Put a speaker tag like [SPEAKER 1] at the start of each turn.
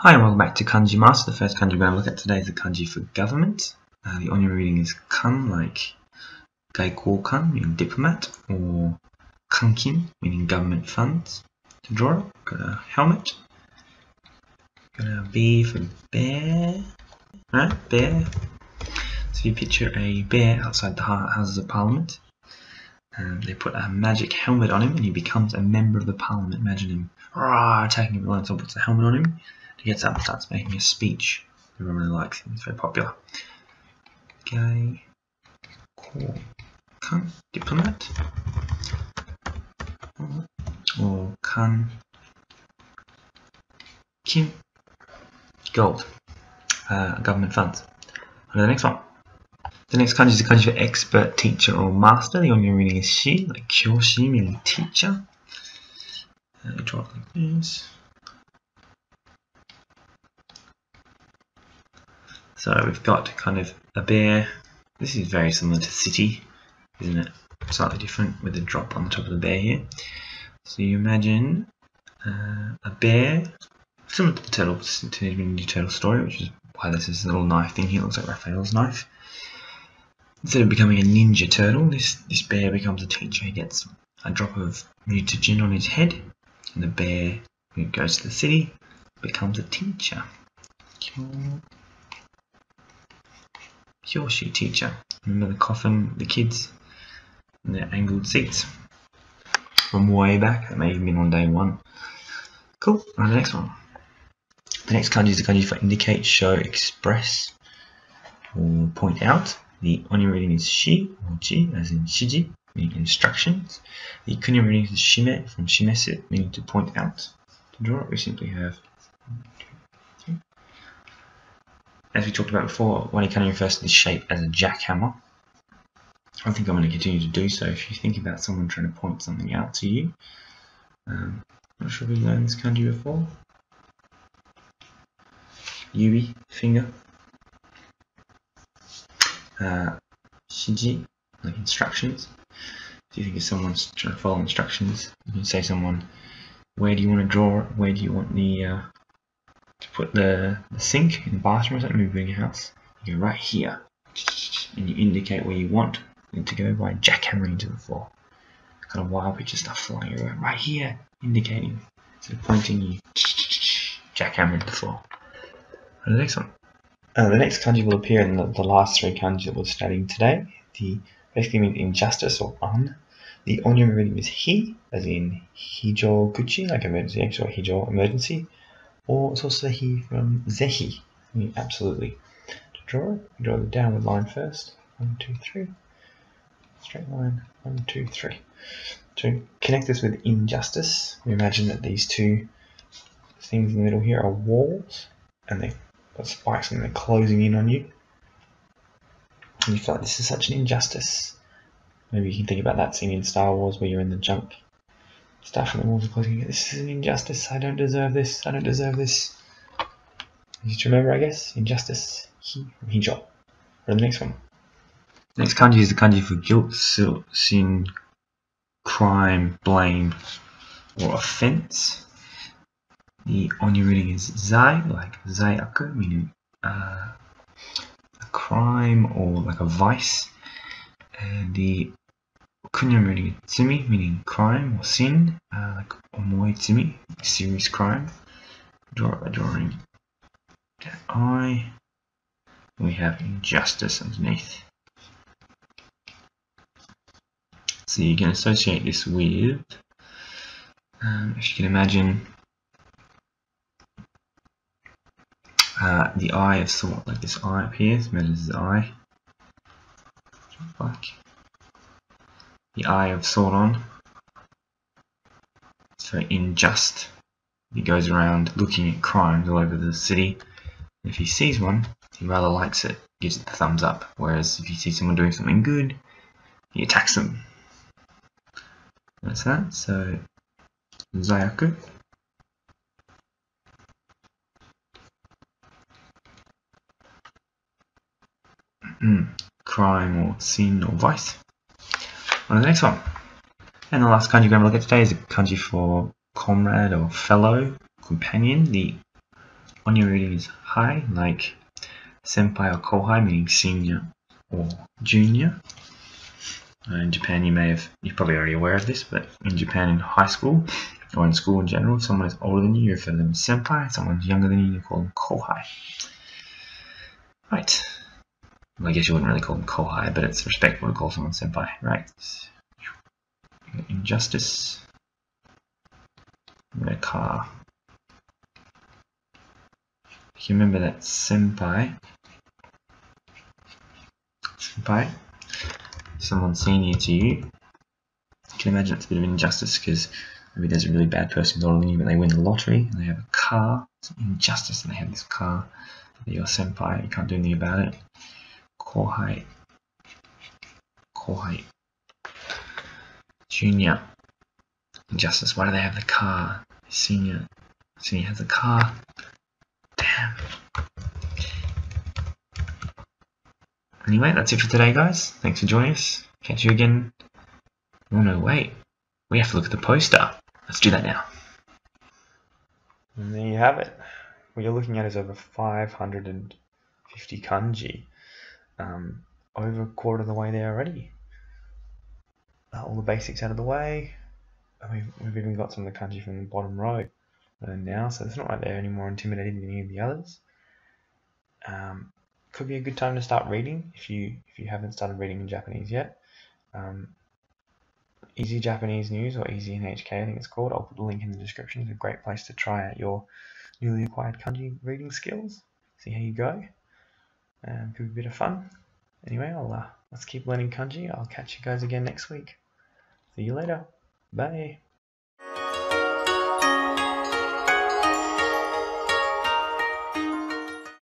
[SPEAKER 1] Hi and welcome back to Kanji Master. The first kanji we're going to look at today is the kanji for government. Uh, the only reading is kan, like gaikoukan, meaning diplomat, or kankin, meaning government funds. To draw, got a helmet, got a B for bear, right, bear. So you picture a bear outside the Houses of Parliament. And they put a magic helmet on him and he becomes a member of the parliament. Imagine him rah, attacking everyone, so puts a helmet on him gets up and starts making a speech. Everyone really likes him, he's very popular. Gay, cool, kan, diplomat, or kan, kim, gold, uh, government funds. On to the next one. The next kanji is the kanji for expert, teacher, or master. The only reading is shi, like kyoshi, meaning teacher. Uh, draw it like this. So we've got kind of a bear. This is very similar to city, isn't it? Slightly different with a drop on the top of the bear here. So you imagine uh, a bear, similar to the turtle, Turtle story, which is why there's this little knife thing here. It looks like Raphael's knife. Instead of becoming a ninja turtle, this, this bear becomes a teacher. He gets a drop of mutagen on his head, and the bear who goes to the city becomes a teacher. Kyoshi teacher. Remember the coffin, the kids, and their angled seats from way back. That may have been on day one. Cool. On the next one. The next kanji is the kanji for indicate, show, express, or point out. The onyo reading is shi or ji, as in shiji, meaning instructions. The kunya reading is shime from shimesu, meaning to point out. To draw it, we simply have as we talked about before, Wanikani refers to this shape as a jackhammer. I think I'm going to continue to do so. If you think about someone trying to point something out to you, um, not sure if we learned this kanji before. Yui, finger. Uh, shiji, like instructions. If you think of someone trying to follow instructions, you can say someone, where do you want to draw, where do you want the uh, to put the, the sink in the bathroom or something, maybe in your house, you go right here, and you indicate where you want it to go by jackhammering into the floor. Kind of wild picture stuff flying around right here, indicating, of pointing, you jackhammer into the floor. And the next one. Uh, the next kanji will appear in the, the, last three kanji that we're studying today. The basically means injustice or un. The onyo reading is he, as in hijo guchi, like emergency or hijo emergency or it's also he from zehi, meaning absolutely. To draw it, draw the downward line first. One, two, three. Straight line. One, two, three. To connect this with injustice, we imagine that these two things in the middle here are walls, and they've got spikes and they're closing in on you. And you feel like this is such an injustice. Maybe you can think about that scene in Star Wars where you're in the junk Stuff from the walls closing. This is an injustice. I don't deserve this. I don't deserve this. You just remember, I guess, injustice. He from Hijo. Or the next one. Next kanji is the kanji for guilt, sin, crime, blame, or offense. The onyo reading is zai, like zaiaku, meaning uh, a crime or like a vice. And the Kunya reading tsumi, meaning crime or sin, uh, like omoi tsumi, serious crime. Draw, drawing eye. We have injustice underneath. So you can associate this with, um, if you can imagine, uh, the eye of sort, like this eye up here, so this is the eye. Like the Eye of Sauron. So very unjust. He goes around looking at crimes all over the city. If he sees one, he rather likes it, gives it the thumbs up. Whereas if he sees someone doing something good, he attacks them. That's that. So, Zaiaku. Hmm. Crime or sin or vice. On to the next one. And the last kanji we're going to look at today is a kanji for comrade or fellow, companion. The on your reading is hai, like senpai or kohai, meaning senior or junior. Uh, in Japan, you may have, you're probably already aware of this, but in Japan, in high school or in school in general, if someone is older than you, you refer to them as senpai. Someone's younger than you, you call them kohai. Right. I guess you wouldn't really call them kohai, but it's respectful to call someone senpai, right? Injustice. Ka. If you remember that senpai, senpai, someone senior to you, you can imagine it's a bit of injustice because maybe there's a really bad person than you, but they win the lottery and they have a car. It's injustice and they have this car. You're senpai, you can't do anything about it. Kohai, kohai, junior, injustice. Why do they have the car? Senior, senior has the car. Damn. Anyway, that's it for today, guys. Thanks for joining us. Catch you again. Oh no, wait. We have to look at the poster. Let's do that now. And there you have it. What you're looking at is over 550 kanji. Um, over a quarter of the way there already. Uh, all the basics out of the way. We've, we've even got some of the kanji from the bottom row uh, now, so it's not like they're any more intimidating than any of the others. Um, could be a good time to start reading if you if you haven't started reading in Japanese yet. Um, Easy Japanese News or Easy NHK, I think it's called. I'll put the link in the description. It's a great place to try out your newly acquired kanji reading skills. See how you go. Um, could be a bit of fun. Anyway, I'll uh, let's keep learning kanji. I'll catch you guys again next week. See you later. Bye.